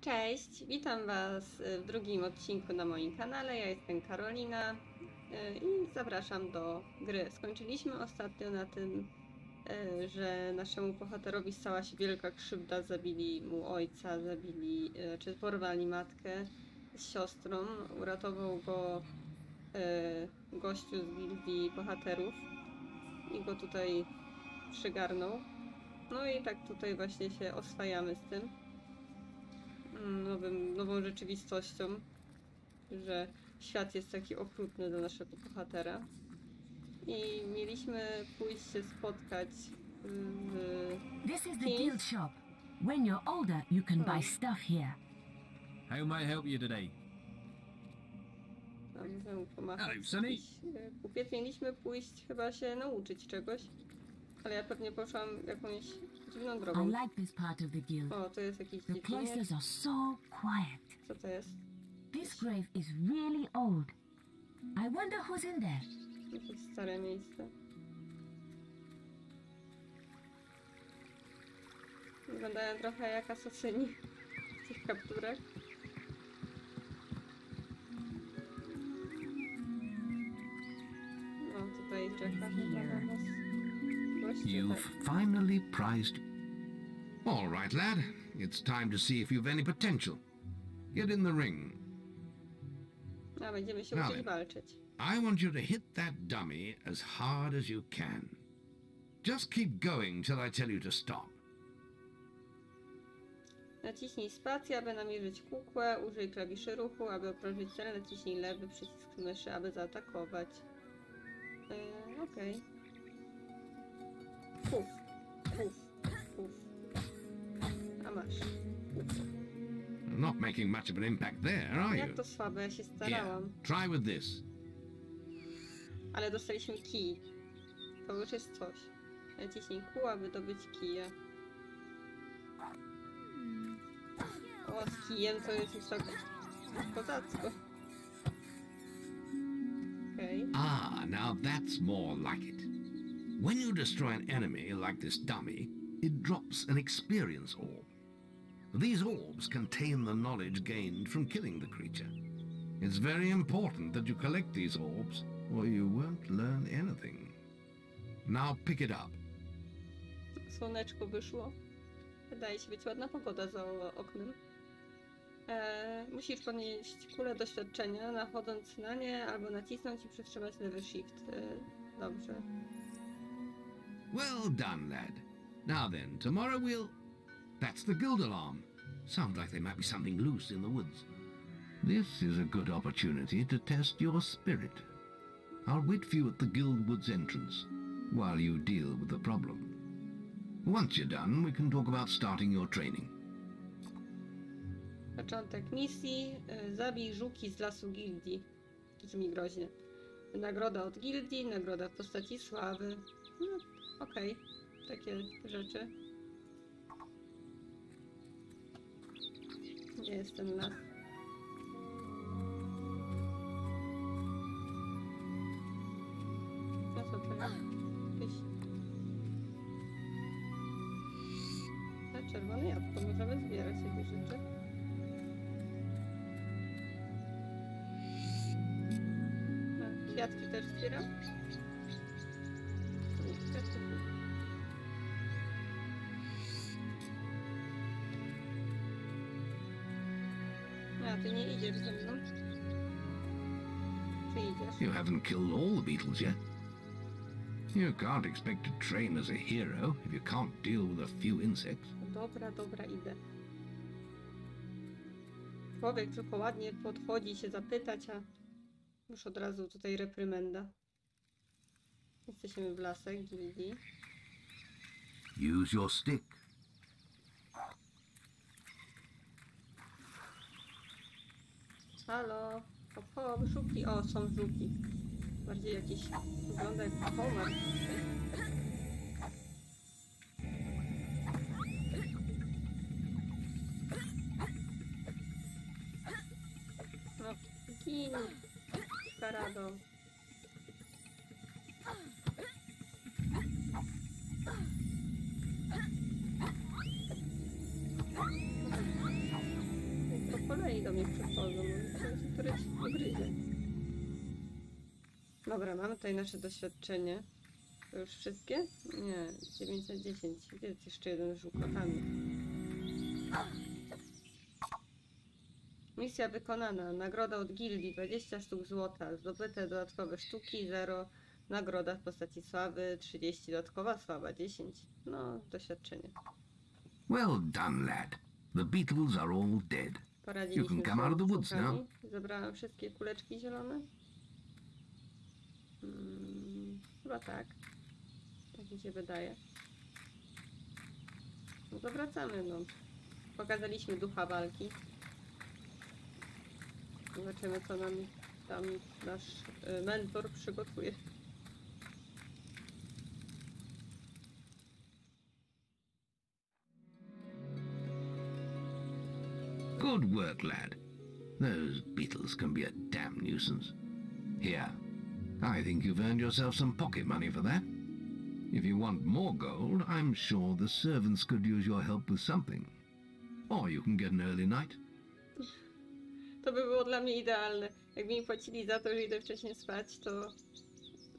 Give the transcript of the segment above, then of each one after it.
Cześć, witam Was w drugim odcinku na moim kanale. Ja jestem Karolina y, i zapraszam do gry. Skończyliśmy ostatnio na tym, y, że naszemu bohaterowi stała się wielka krzywda. Zabili mu ojca, zabili, y, czy porwali matkę z siostrą. Uratował go gościu z gildii bohaterów i go tutaj przygarnął. No i tak tutaj właśnie się oswajamy z tym nowym, nową rzeczywistością, że świat jest taki okrutny dla naszego bohatera. I mieliśmy pójść się spotkać w This is the guild shop. When you're older, you can buy stuff here. How may I help you today? Pomachać. Hello, Sunny. Kupiec mieliśmy pójść chyba się nauczyć czegoś, ale ja pewnie poszłam jakąś dziwną I drogą. like this part of the guild. O, to jest jakiś The dziwniak. cloisters are so quiet. Co to jest? This grave is really old. I wonder who's in there. Jakieś stare miejsce. Wyglądają trochę jak asasyni w tych kapturach. No, tutaj czeka chyba na nas goście, You've tak. finally prized. All right, lad. It's time to see if you've any potential. Get in the ring. A, będziemy się uczyć walczyć. I want you to hit that dummy as hard as you can. Just keep going till I tell you to stop. Naciśnij spację, aby namierzyć kukłę, użyj klawiszy ruchu, aby okrążyć cel, naciśnij lewy przycisk myszy, aby zaatakować. Yy, Okej. Puf, puf, puf. A masz. Not making much of an impact there, are you? Jak to słabe, ja się Here, starałam. try with this. Ale dostaliśmy kij. To już jest coś. Naciśnij kół, aby dobyć kija. O, z kijem to jest już tak kozacko. Okej. Ah, now that's more like it. When you destroy an enemy like this dummy, it drops an experience orb. These orbs contain the knowledge gained from killing the creature. It's very important that you collect these orbs, or you won't learn anything. Now pick it up. Słoneczko wyszło. Wydaje się być ładna pogoda za oknem. E, musisz podnieść kulę doświadczenia, nachodząc na nie, albo nacisnąć i przytrzymać lewy shift. E, dobrze. Well done, lad. Now then, tomorrow we'll... That's the guild alarm. Sounds like there might be something loose in the woods. This is a good opportunity to test your spirit. I'll wait for you at the guild woods entrance while you deal with the problem. Once you're done, we can talk about starting your training. Początek misji. E, zabij żuki z lasu gildii. Brzmi groźnie. Nagroda od gildii, nagroda w postaci sławy. No, okej. Takie rzeczy. Gdzie jest ten las? No co to jest? Jakieś... A czerwone jabłko, możemy zbierać jakieś rzeczy. Kwiatki też zbieram? Haven't killed all the beetles yet. You can't expect to train as a hero if you can't deal with a few insects. Dobra, dobra, idę. Człowiek tylko ładnie podchodzi się zapytać, a już od razu tutaj reprymenda. Jesteśmy w lasach gildii. Use your stick. Halo, hop, żuki. O, są żuki. Bardziej jakiś wygląda jak komar. Dobra, mamy tutaj nasze doświadczenie. To już wszystkie? Nie, 910. Jest jeszcze jeden z żółkotami. Misja wykonana. Nagroda od gildii 20 sztuk złota. Zdobyte dodatkowe sztuki 0. Nagroda w postaci sławy 30. Dodatkowa sława 10. No, doświadczenie. Well done, lad. The beetles are all dead. Poradziliśmy You can come out of the woods now. Zebrałem wszystkie kuleczki zielone. Hmm, chyba tak. Tak mi się wydaje. No to wracamy, no. Pokazaliśmy ducha walki. Zobaczymy, co nam tam nasz y, mentor przygotuje. Good work, lad. Those beetles can be a damn nuisance. Here, I think you've earned yourself some pocket money for that. If you want more gold, I'm sure the servants could use your help with something. Or you can get an early night. To by było dla mnie idealne. Jakby mi płacili za to, że idę wcześniej spać, to,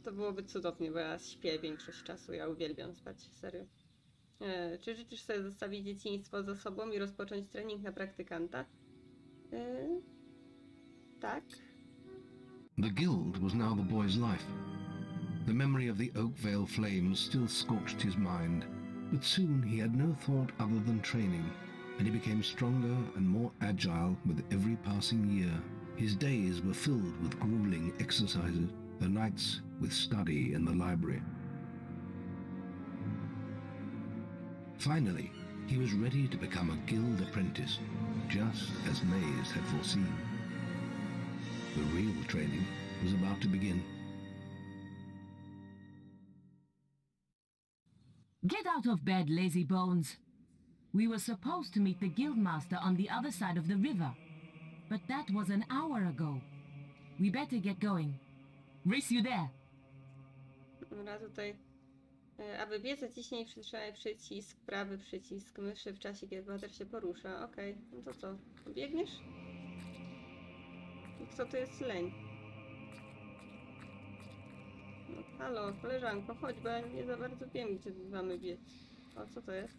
to byłoby cudownie, bo ja śpię większość czasu. Ja uwielbiam spać, serio. E, czy życzysz sobie zostawić dzieciństwo za sobą i rozpocząć trening na praktykanta? E, tak. The guild was now the boy's life. The memory of the Oakvale flames still scorched his mind, but soon he had no thought other than training, and he became stronger and more agile with every passing year. His days were filled with grueling exercises, the nights with study in the library. Finally, he was ready to become a guild apprentice, just as Mays had foreseen. The real training was about to begin. Get out of bed, lazy bones. We were supposed to meet the guildmaster on the other side of the river. But that was an hour ago. We better get going. Race you there. Dobra, tutaj. Aby biec, zaciśnij przytrzymaj przycisk, prawy przycisk myszy w czasie, kiedy bohater się porusza. Okej, no to co? Biegniesz? Kto to jest leń? No, halo, koleżanko, chodź, bo ja nie za bardzo wiem, gdzie mamy biec. O, co to jest?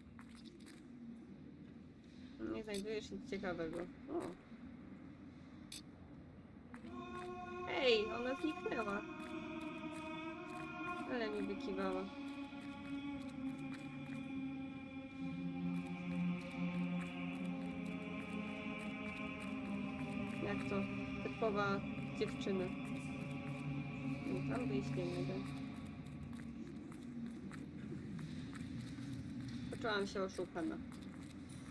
Nie znajdujesz nic ciekawego. O. Ej, ona zniknęła. Ale mi wykiwała. Typowa dziewczyna. No, tam wyjść nie mogę. Poczułam się oszukana.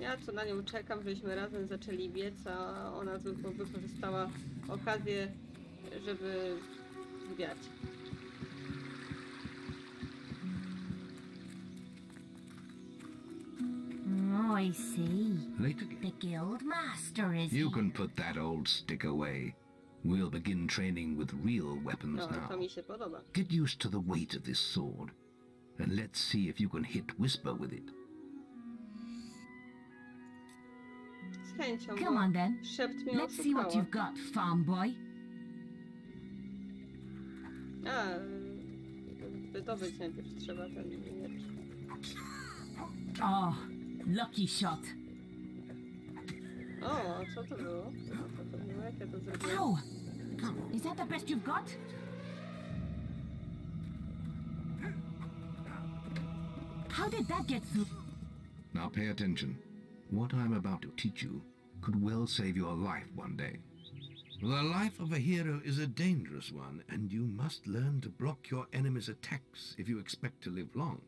Ja co na nią czekam, żeśmy razem zaczęli biec, a ona tylko wykorzystała okazję, żeby zwiać. I see. The guildmaster is You here. can put that old stick away. We'll begin training with real weapons No, to now. mi się podoba. Get used to the weight of this sword, and let's see if you can hit Whisper with it. Chęcią, Come on then. Let's see what you've got, farm boy. A, y, wydobyć najpierw trzeba ten miecz. Oh, lucky shot. O, a co to było? Co to było? Jak ja to zrobiłem? Ow! Is that the best you've got? How did that get through? Now pay attention. What I'm about to teach you could well save your life one day. The life of a hero is a dangerous one, and you must learn to block your enemy's attacks if you expect to live long.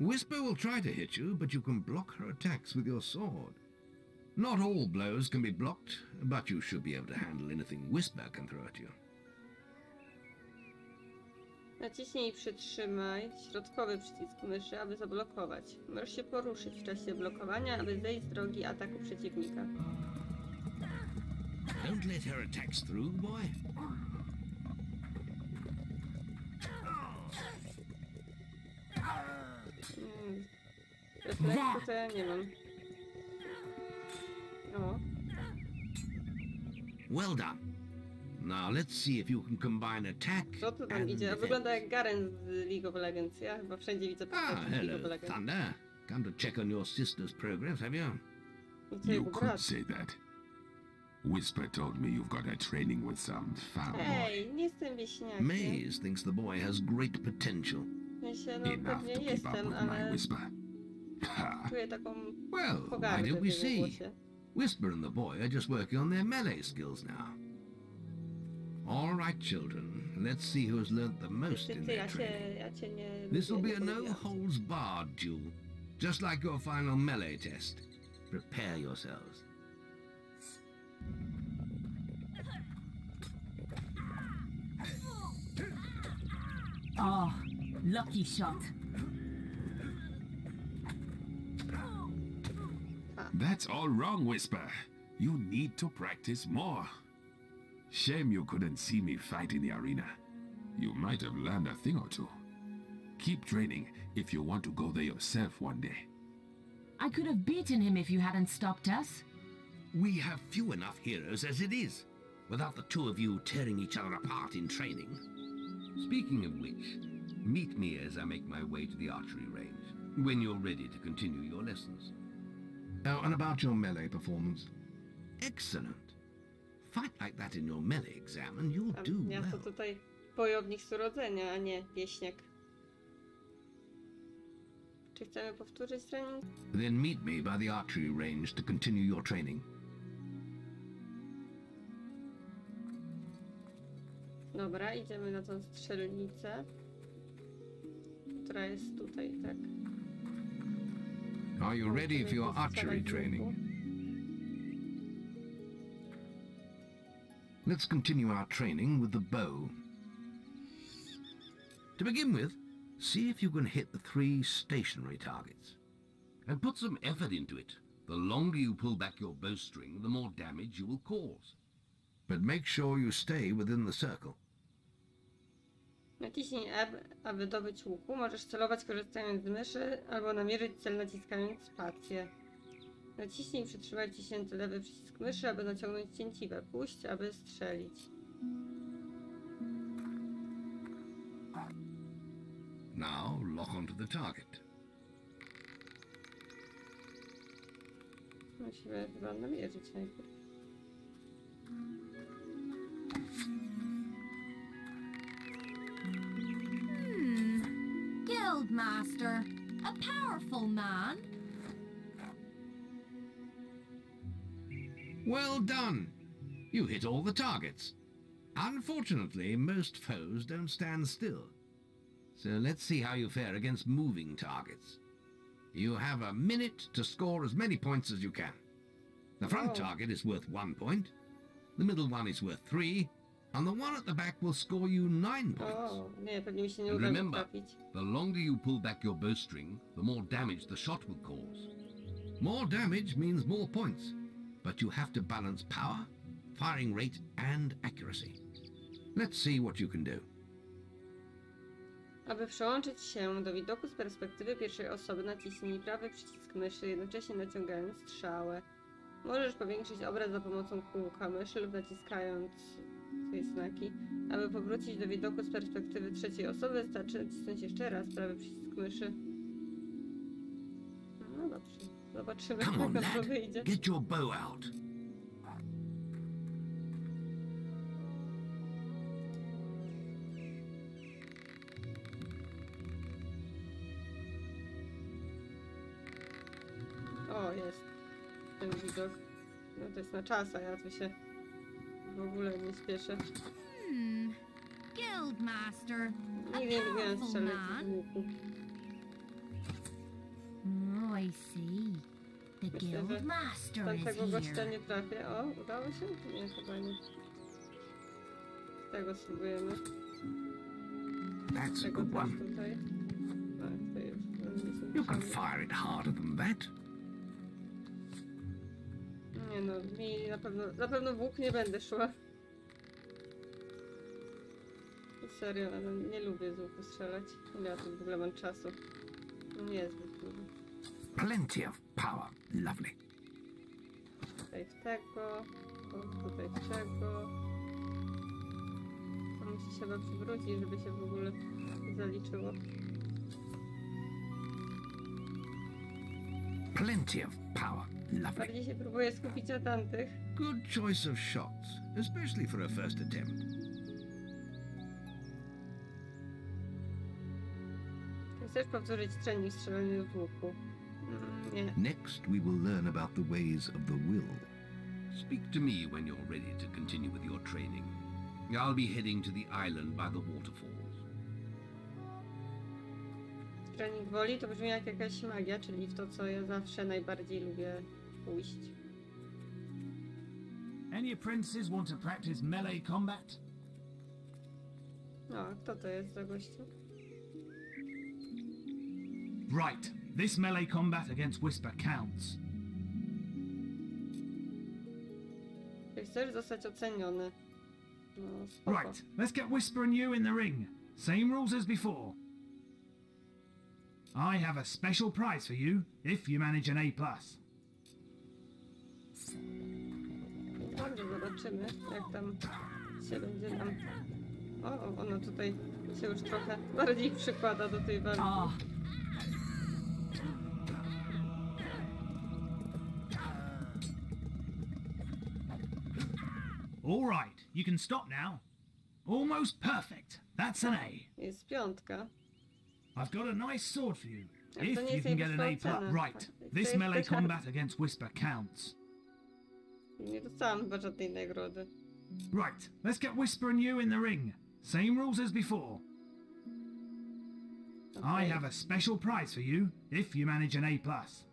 Whisper will try to hit you, but you can block her attacks with your sword. Not all blows can be blocked, but you should be able to handle anything Whisper can throw at you. Naciśnij i przytrzymaj środkowy przycisk myszy, aby zablokować. Możesz się poruszyć w czasie blokowania, aby zejść z drogi ataku przeciwnika. Don't let her attacks through, boy. Refleksu to ja nie mam. Well done. Now let's see if you can combine attack Co tu tam and idzie? defense. Wygląda jak Garen z League of Legends. Ja chyba wszędzie widzę Ah, postaci z League of hello, Legends. Thunder. Come to check on your sister's progress, have you? I co You could brat? say that. Whisper told me you've got a training with some foul boy. Ej, nie jestem wieśniakiem. Maze thinks the boy has great potential. Myślę, no Enough pewnie to keep up jestem, with my ale whisper. Ha! czuję taką Well, why pogardę don't w we jego see? głosie. Whisper and the boy are just working on their melee skills now. All right, children. Let's see who has learnt the most in ty, ja their training. ja cię nie This will be a no-holds-barred duel, just like your final melee test. Prepare yourselves. Oh, lucky shot. That's all wrong, Whisper. You need to practice more. Shame you couldn't see me fight in the arena. You might have learned a thing or two. Keep training if you want to go there yourself one day. I could have beaten him if you hadn't stopped us. We have few enough heroes as it is, without the two of you tearing each other apart in training. Speaking of which, meet me as I make my way to the archery range, when you're ready to continue your lessons. Oh, and about your melee performance. Excellent. Fight like that in your melee exam and you'll do Ja to well. tutaj bojownik z urodzenia, a nie wieśniak. Czy chcemy powtórzyć trening? Then meet me by the archery range to continue your training. Dobra, idziemy na tą strzelnicę, która jest tutaj, tak? Are you ready for your archery training? Let's continue our training with the bow. To begin with, see if you can hit the three stationary targets. And put some effort into it. The longer you pull back your bowstring, the more damage you will cause. But make sure you stay within the circle. Naciśnij F, aby dobyć łuku. Możesz celować korzystając z myszy albo namierzyć cel naciskając spację. Naciśnij i przytrzymaj wciśnięty lewy przycisk myszy, aby naciągnąć cięciwę. Puść, aby strzelić. Now lock onto the target. Musimy chyba namierzyć najpierw. Guildmaster. A powerful man. Well done! You hit all the targets. Unfortunately, most foes don't stand still. So let's see how you fare against moving targets. You have a minute to score as many points as you can. The front Oh. target is worth one point, the middle one is worth three, and the one at the back will score you nine points. O, nie, pewnie mi się nie And uda go remember, trafić. the longer you pull back your bowstring, the more damage the shot will cause. More damage means more points, but you have to balance power, firing rate, and accuracy. Let's see what you can do. Aby przełączyć się do widoku z perspektywy pierwszej osoby, naciśnij prawy przycisk myszy, jednocześnie naciągając strzałę. Możesz powiększyć obraz za pomocą kółka myszy lub naciskając znaki. Aby powrócić do widoku z perspektywy trzeciej osoby, wystarczy nacisnąć jeszcze raz prawy przycisk myszy. No dobrze, zobaczymy Come on, jak to lad, wyjdzie. get your bow out. O, jest ten widok. No to jest na czas, a ja tu się ogóle nie śpieszę. Hmm. Guildmaster. Nie strzelać z łuku. Oh, I see. The Myślę, że Guildmaster is Tamtego gościa nie trafię. O, udało się? Nie, chyba nie. Tego spróbujemy. That's a good one. tutaj. Tak, to jest. You can fire it harder than that. Nie no, mi na pewno, na pewno w łuk nie będę szła. Serio, ale nie lubię z łuku strzelać. Ile ja tu w ogóle mam czasu? No nie jest zbyt dużo. Plenty of power. Lovely. Tutaj w tego. Tutaj czego? To musi się chyba przywrócić, żeby się w ogóle zaliczyło. Plenty of power. Lovely. Bardziej się próbuję skupić na tamtych. Good choice of shots, especially for a first attempt. Chcesz powtórzyć trening strzelania z łuku? Mm, nie. Next, we will learn about the ways of the will. Speak to me when you're ready to continue with your training. I'll be heading to the island by the waterfalls. Trening woli to brzmi jak jakaś magia, czyli w to, co ja zawsze najbardziej lubię pójść. Any apprentices want to practice melee combat? No, kto to jest za gościu? Right. This melee combat against Whisper counts. Chcesz zostać oceniony. No, spoko. Right. Let's get Whisper and you in the ring. Same rules as before. I have a special prize for you if you manage an A+. plus. Dobrze, zobaczymy, jak tam się będzie nam... O, ona tutaj się już trochę bardziej przykłada do tej walki. Ah. Ah, All right. You can stop now. Almost perfect. That's an A. Jest piątka. I've got a nice sword for you. If you can get an A+. Right. This melee combat against Whisper counts. Nie dostałam chyba żadnej nagrody. Right, let's get Whisper and you in the ring. Same rules as before. I have a special prize for you if you manage an A+. plus.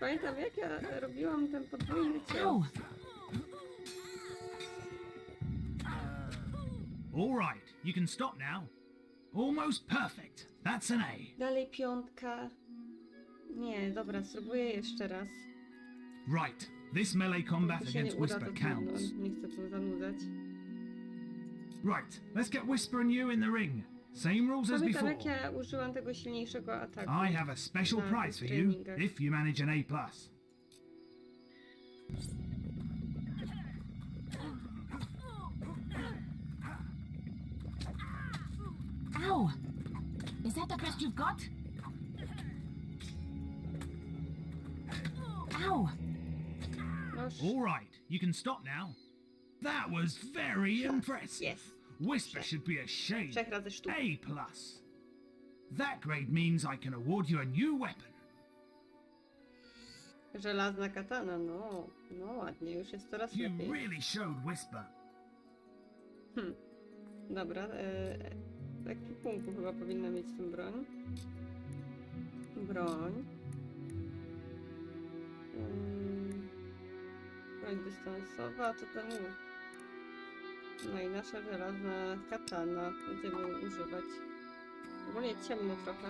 Pamiętam jak ja robiłam ten podwójny cios. All right, you can stop now. Almost perfect. That's an A. Dalej piątka. Nie, dobra, spróbuję jeszcze raz. Right, this melee combat Jeśli się nie against Whisper counts. Nie chcę tu zanudzać. Right, let's get Whisper and you in the ring. Same rules as before. jak ja użyłam tego silniejszego ataku. I have a special prize for you if you manage an A+. plus. Ow! Is that the best you've got? No już All right, you can stop now. That was very impressive. Yes. Whisper should be ashamed. trzech razy sztuka. A plus. That grade means I can award you a new weapon. Żelazna katana, no. No ładnie, już jest coraz You lepiej. really showed Whisper. Hmm. Dobra, e, w ekwipunku chyba powinna mieć tę broń. Broń. Ym, broń dystansowa, to ten... No i nasza żelazna katana. Będziemy używać. Ogólnie ciemno trochę.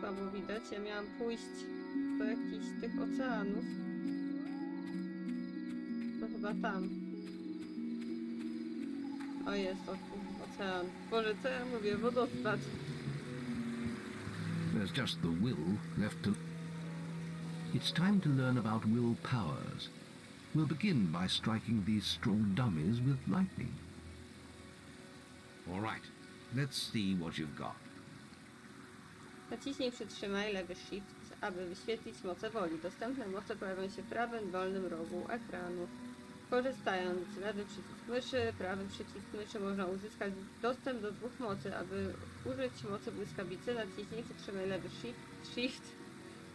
Słabo widać. Ja miałam pójść do jakichś tych oceanów. To chyba tam. O jest, o, ocean. Boże, co ja mówię? Wodospad. There's just the will left to... It's time to learn about will powers. We'll begin by striking these straw dummies with lightning. All right, let's see what you've got. Naciśnij przytrzymaj lewy shift, aby wyświetlić moce woli. Dostępne moce pojawią się w prawym dolnym rogu ekranu. Korzystając z lewy przycisk myszy, prawy przycisk myszy można uzyskać dostęp do dwóch mocy. Aby użyć mocy błyskawicy, naciśnij przytrzymaj lewy shift, shift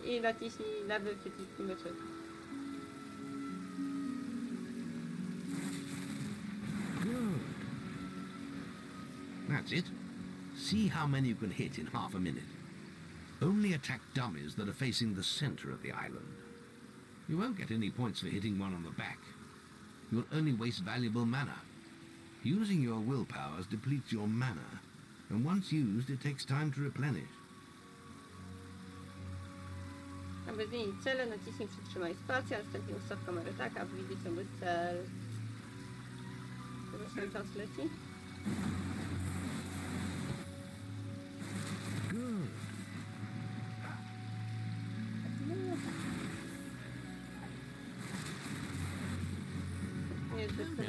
i naciśnij lewy przycisk myszy. That's it. See how many you can hit in half a minute. Only attack dummies that are facing the center of the island. You won't get any points for hitting one on the back. You'll only waste valuable mana. Using your will powers depletes your mana, and once used, it takes time to replenish. Aby zmienić cele, naciśnij przytrzymaj spację, a następnie ustaw kamerę tak, aby widzieć nowy cel. Ten czas leci?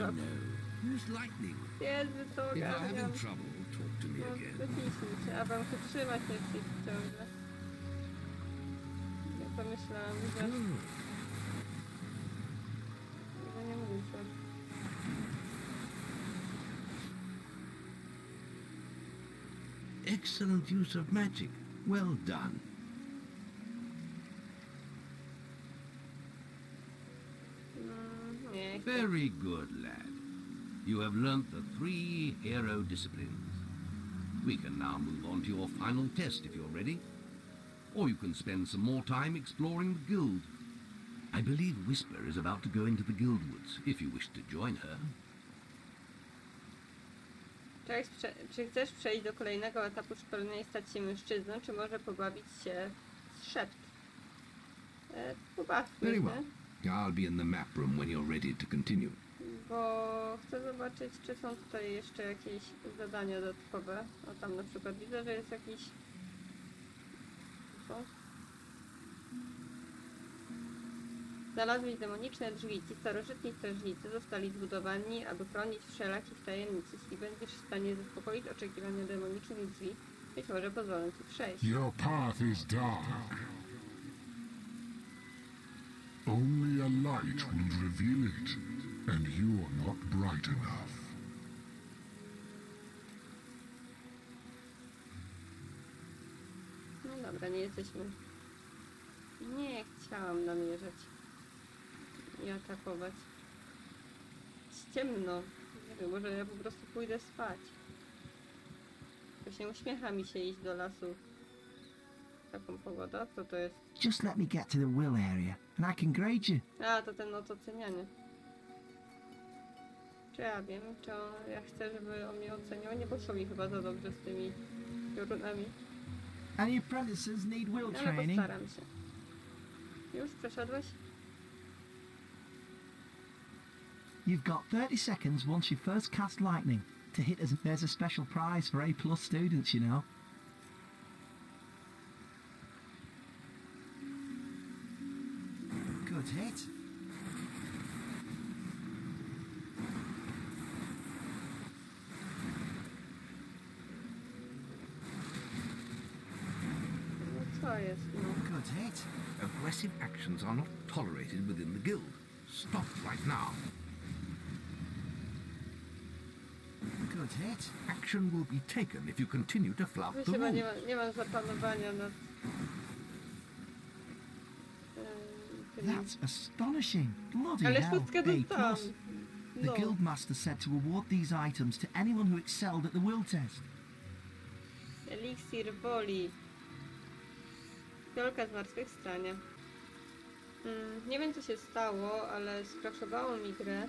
Jest No, wysoka. no. Use lightning. If you're having trouble, talk to me No, again. wyciśnij się, a wam się trzymać nie ciągle. Ja pomyślałam, że... Że nie muszę. Excellent use of magic. Well done. Very good, lad. You have learnt the three hero disciplines. We can now move on to your final test if you're ready. Or you can spend some more time exploring the guild. I believe Whisper is about to go into the guild woods, if you wish to join her. Czy, czy chcesz przejść do kolejnego etapu szkolenia i stać się mężczyzną, czy może pobawić się w szept? E, pobawmy Very well. I'll be in the map room when you're ready to continue. bo chcę zobaczyć, czy są tutaj jeszcze jakieś zadania dodatkowe. O tam na przykład widzę, że jest jakiś... Co? Znalazłeś demoniczne drzwi. Ci starożytni strażnicy zostali zbudowani, aby chronić wszelakich tajemnic. Jeśli będziesz w stanie zaspokoić oczekiwania demonicznych drzwi, być może pozwolę ci przejść. Your path is dark. Only a light will reveal it, and you are not bright enough. No dobra, nie jesteśmy. Nie chciałam namierzać i atakować. Jest ciemno. Nie wiem, może ja po prostu pójdę spać. Właśnie uśmiecha mi się iść do lasu. Taką pogodę. Co to jest? Just let me get to the will area, and I can grade you. A, to ten ocenianie. Czy ja wiem, czy on, ja chcę, żeby on mnie oceniał? Nie poszło mi chyba za dobrze z tymi piorunami. Any apprentices need will Ale training? postaram się. Już przeszedłeś? You've got 30 seconds once you first cast lightning to hit us. There's a special prize for A plus students, you know. Jest. Good hit. Aggressive actions are not tolerated within the guild. Stop right now. Good hit. Action will be taken if you continue to flout the nie, rules. ma, nie mam zapanowania nad... That's astonishing. Bloody Ale hell. A plus. The No. guildmaster said to award these items to anyone who excelled at the will test. Eliksir woli. Fiolka zmartwychwstania. Mm, nie wiem co się stało, ale skraszowało mi grę.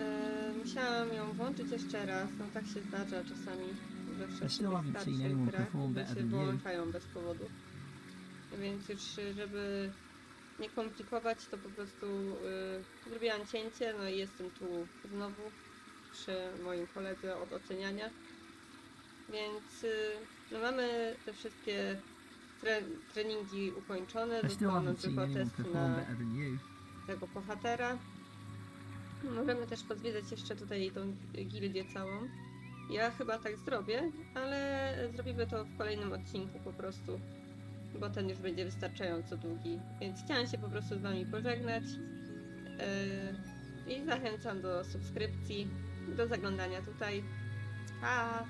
E, musiałam ją włączyć jeszcze raz. No tak się zdarza czasami we wszystkich starszych grach, better się wyłączają bez powodu. Więc już żeby nie komplikować, to po prostu y, zrobiłam cięcie, no i jestem tu znowu przy moim koledze od oceniania. Więc y, no mamy te wszystkie tre treningi ukończone. Seen tylko test perform na tego bohatera. Możemy też pozwiedzać jeszcze tutaj tą gildię całą. Ja chyba tak zrobię, ale zrobimy to w kolejnym odcinku po prostu, bo ten już będzie wystarczająco długi. Więc chciałam się po prostu z Wami pożegnać yy, i zachęcam do subskrypcji, do zaglądania tutaj. Pa!